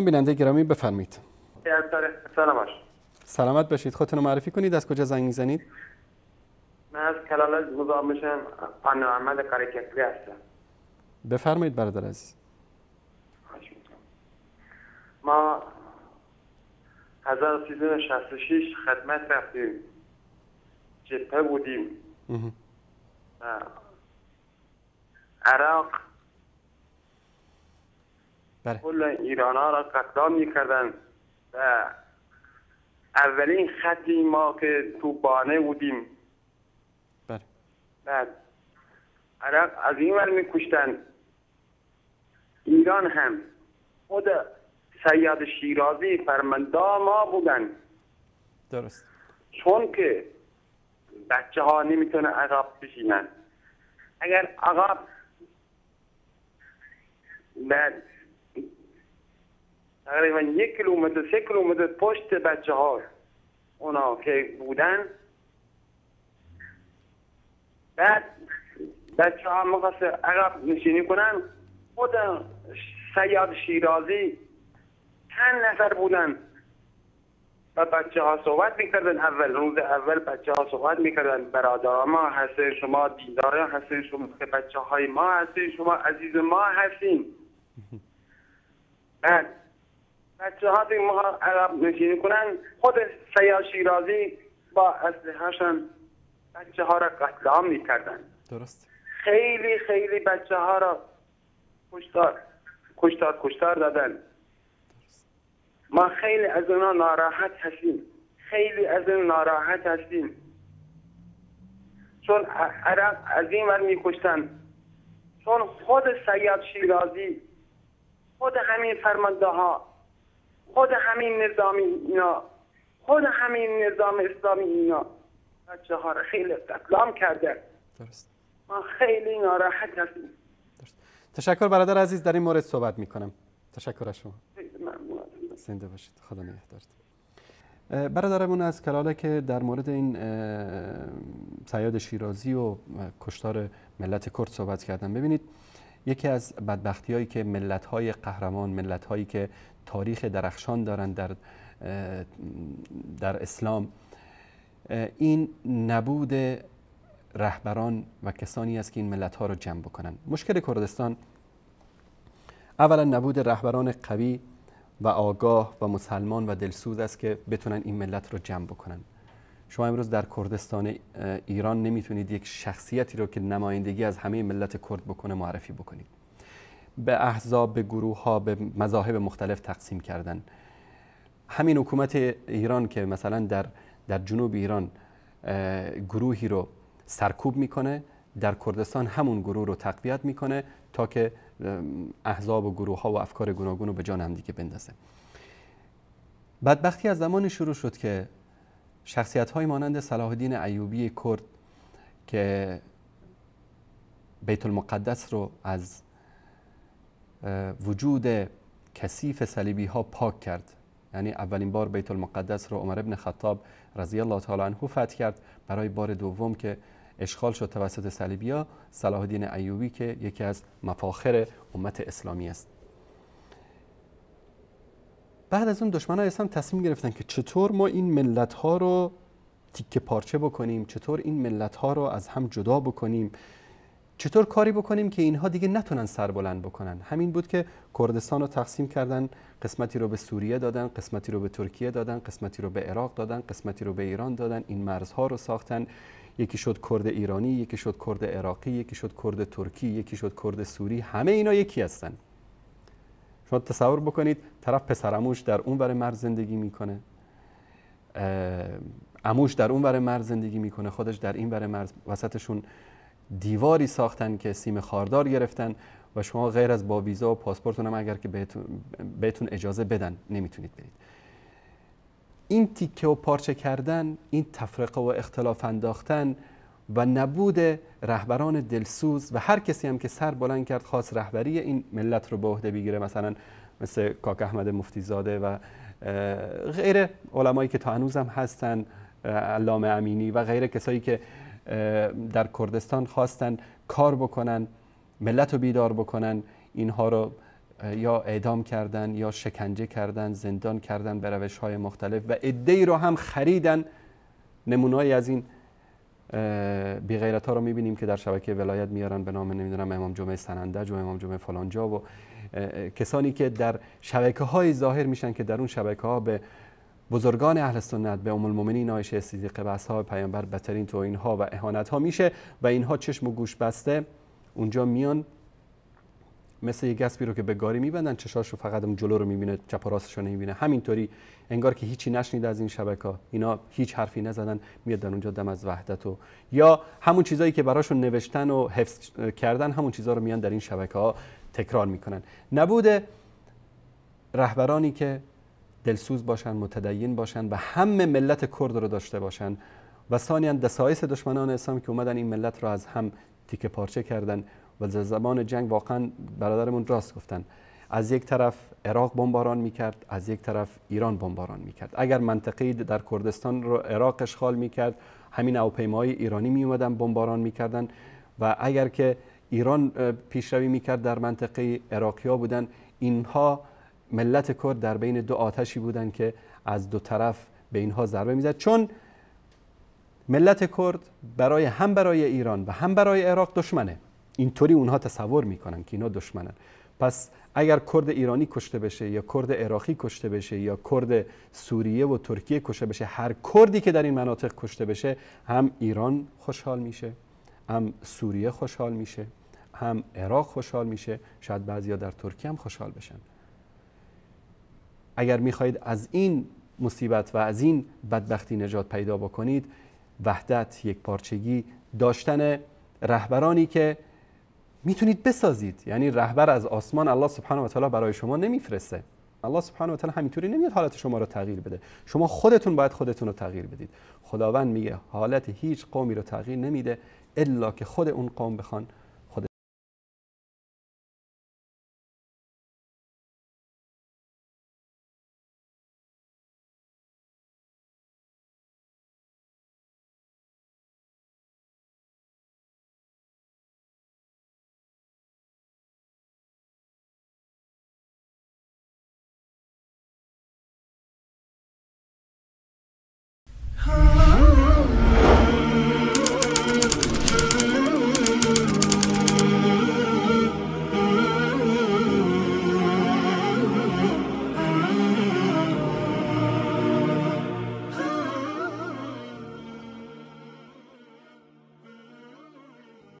بیننده گرامی بفرمایید. سلامش سلامت باشید. خودتون رو معرفی کنید. از کجا زنگ می‌زنید؟ من از کلال مزاحم میشم. آن احمد قریکتری هستم. بفرمایید برادر عزیز. ما 1366 خدمت رفتیم. جبهه بودیم. عراق بله. کل ایران ها را قتل می‌کردن و اولین خطی ما که تو بانه بودیم. بله. بعد عراق از این ور میکشتن. ایران هم خود سیاد شیرازی فرمانده ما بودن. درست. چون که بچه ها نمی‌تونه عقب بشینن. اگر عقب بعد تقریبا یک کیلومتر سه کیلومتر پشت بچه ها اونا که بودن. بعد بچه ها مخواست عقب نشینی کنن. خود سیاد شیرازی چند نفر بودن. و بچه ها صحبت می‌کردن. اول روز اول بچه ها صحبت می‌کردن. برادر ما هستین شما دینداران هستین شما که بچه های ما هستین شما عزیز ما هستین. بعد بچه ها ما عقب نشینی کنن. خود سیاد شیرازی با اسلحهشان بچه ها را قتل عام می‌کردن. درست خیلی خیلی بچه ها را کشتار کشتار کشتار دادن. ما خیلی از اونا ناراحت هستیم. خیلی از اون ناراحت هستیم. چون عراق از این ور میکشتن. چون خود سیاد شیرازی خود همین فرمانده ها خود همین نظامی اینا خود همین نظام اسلامی اینا. بچه ها را خیلی قتلام کردن درست. ما خیلی ناراحت هستیم. درست. تشکر برادر عزیز در این مورد صحبت می‌کنم. تشکر از شما. زنده باشید. خدا نگهدارت برادرمون از کلاله که در مورد این سیاد شیرازی و کشتار ملت کرد صحبت کردن ببینید یکی از بدبختی هایی که ملت های قهرمان ملت هایی که تاریخ درخشان دارند در در اسلام. این نبود رهبران و کسانی است که این ملت ها رو جمع بکنن. مشکل کردستان اولا نبود رهبران قوی و آگاه و مسلمان و دلسوز است که بتونن این ملت رو جمع بکنن. شما امروز در کردستان ایران نمی‌تونید یک شخصیتی رو که نمایندگی از همه ملت کرد بکنه معرفی بکنید. به احزاب به گروه ها به مذاهب مختلف تقسیم کردن. همین حکومت ایران که مثلا در در جنوب ایران گروهی رو سرکوب می‌کنه در کردستان همون گروه رو تقویت می‌کنه تا که احزاب و گروه ها و افکار گوناگون رو به جان هم دیگه بندازه. بدبختی از زمانی شروع شد که شخصیت های مانند صلاح الدین ایوبی کرد که بیت المقدس رو از وجود کثیف صلیبی ها پاک کرد. یعنی اولین بار بیت المقدس رو عمر ابن خطاب رضی الله تعالی عنه فتح کرد برای بار دوم که اشغال شد توسط صلیبیا صلاح الدین ایوبی که یکی از مفاخر امت اسلامی است. بعد از اون دشمنان اسلام تصمیم گرفتن که چطور ما این ملت ها رو تیکه پارچه بکنیم چطور این ملت ها رو از هم جدا بکنیم. چطور کاری بکنیم که اینها دیگه نتونن سر بلند بکنن؟ همین بود که کردستان رو تقسیم کردن قسمتی رو به سوریه دادن قسمتی رو به ترکیه دادن قسمتی رو به عراق دادن قسمتی رو به ایران دادن. این مرزها رو ساختن. یکی شد کرد ایرانی یکی شد کرد عراقی یکی شد کرد ترکی یکی شد کرد سوری. همه اینا یکی هستن. شما تصور بکنید طرف پسر عموش در اون ور مرز زندگی می‌کنه. اه، عموش در اون ور مرز زندگی می‌کنه. خودش در این ور مرز وسطشون دیواری ساختن که سیم خاردار گرفتن و شما غیر از با ویزا و پاسپورتون هم اگر که بهتون, بهتون اجازه بدن نمی‌تونید برید. این تیکه و پارچه کردن این تفرقه و اختلاف انداختن و نبود رهبران دلسوز و هر کسی هم که سر بلند کرد خواست رهبری این ملت رو به عهده بگیره مثلا مثل کاک احمد مفتیزاده و غیر علمایی که تا هنوز هستن علامه امینی و غیر کسایی که در کردستان خواستن کار بکنن ملت رو بیدار بکنن اینها رو یا اعدام کردن یا شکنجه کردن زندان کردن به روش های مختلف و ای رو هم خریدن. نمونایی از این بی غیرت ها رو می‌بینیم که در شبکه ولایت میارن به نام نمی‌دونم امام جمعه سنندج و امام جمعه فلانجا و کسانی که در شبکه های ظاهر میشن که در اون شبکه ها به بزرگان اهل سنت به ام المؤمنین عایشه صدیقه و اصحاب پیامبر بدترین تو اینها و اهانت ها میشه و اینها چشم و گوش بسته. اونجا میان مثل یه گسبی رو که به گاری میبندن چشاشو فقط اون جلو رو می‌بینه چپ و راستش رو نمی‌بینه. همینطوری انگار که هیچی نشنید از این شبکه اینا هیچ حرفی نزدن میاد در اونجا دم از وحدت و یا همون چیزایی که براشون نوشتن و حفظ کردن همون چیزا رو میان در این شبکه ها تکرار می‌کنن. نبوده رهبرانی که دلسوز باشن متدین باشن و همه ملت کرد رو داشته باشن. و ثانیا دسایس دشمنان اسلام که اومدن این ملت رو از هم تیکه پارچه کردن و زمان جنگ واقعا برادرمون راست گفتن. از یک طرف عراق بمباران می‌کرد از یک طرف ایران بمباران می‌کرد. اگر منطقه در کردستان رو عراق اشغال می‌کرد همین هواپیماهای ایرانی می اومدن بمباران می‌کردن. و اگر که ایران پیشروی می‌کرد در منطقه عراقیا بودن اینها ملت کرد در بین دو آتشی بودن که از دو طرف به اینها ضربه می‌زد. چون ملت کرد برای هم برای ایران و هم برای عراق دشمنه. اینطوری اونها تصور می‌کنن که اینا دشمنن. پس اگر کرد ایرانی کشته بشه یا کرد عراقی کشته بشه یا کرد سوریه و ترکیه کشته بشه هر کردی که در این مناطق کشته بشه هم ایران خوشحال میشه هم سوریه خوشحال میشه هم عراق خوشحال میشه. شاید بعضیا در ترکیه هم خوشحال بشن. اگر می‌خواهید از این مصیبت و از این بدبختی نجات پیدا بکنید وحدت یک پارچگی داشتن رهبرانی که می‌تونید بسازید. یعنی رهبر از آسمان الله سبحانه و تعالی برای شما نمیفرسته. الله سبحانه و تعالی همینطوری نمیاد حالت شما رو تغییر بده. شما خودتون باید خودتون رو تغییر بدید. خداوند میگه حالت هیچ قومی رو تغییر نمیده الا که خود اون قوم بخوان